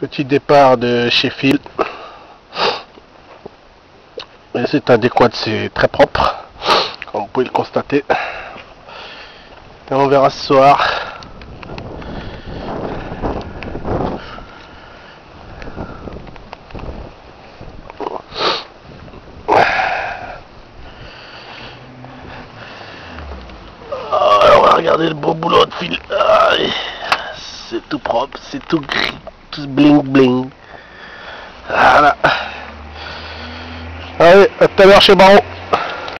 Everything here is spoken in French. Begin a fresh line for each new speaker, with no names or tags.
Petit départ de Sheffield. C'est adéquat, c'est très propre, comme vous pouvez le constater. Et on verra ce soir. Ah, on va regarder le beau boulot de fil. C'est tout propre, c'est tout gris, bling bling. Voilà. Allez, à tout à chez.